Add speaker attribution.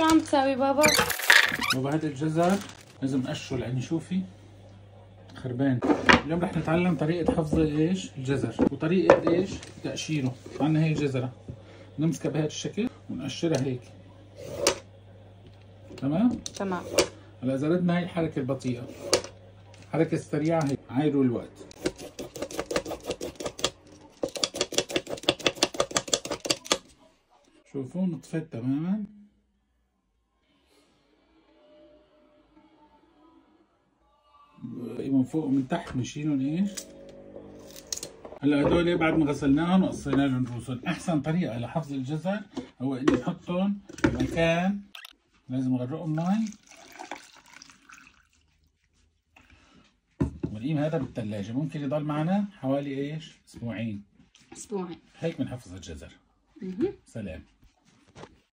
Speaker 1: شو عم تساوي بابا؟
Speaker 2: هذا الجزر لازم نقشه لأني شوفي خربان. اليوم رح نتعلم طريقة حفظ إيش؟ الجزر. وطريقة إيش؟ تقشيره. عندنا هي الجزرة؟ نمسكها بهذا الشكل ونقشرها هيك. تمام؟
Speaker 1: تمام.
Speaker 2: هلا إذا ردنا هي الحركة البطيئة. الحركة السريعة هيك. عايروا الوقت. شوفوا نطفت تماما. من فوق ومن تحت بنشيلهم إيش هلأ هدول بعد ما غسلناهم وقصينا لهم رؤوسهم أحسن طريقة لحفظ الجزر هو إني نحطهم بمكان لازم نغرقهم مي ونقيم هذا بالثلاجه ممكن يضل معنا حوالي إيش؟ أسبوعين.
Speaker 1: أسبوعين.
Speaker 2: هيك بنحفظ الجزر. سلام.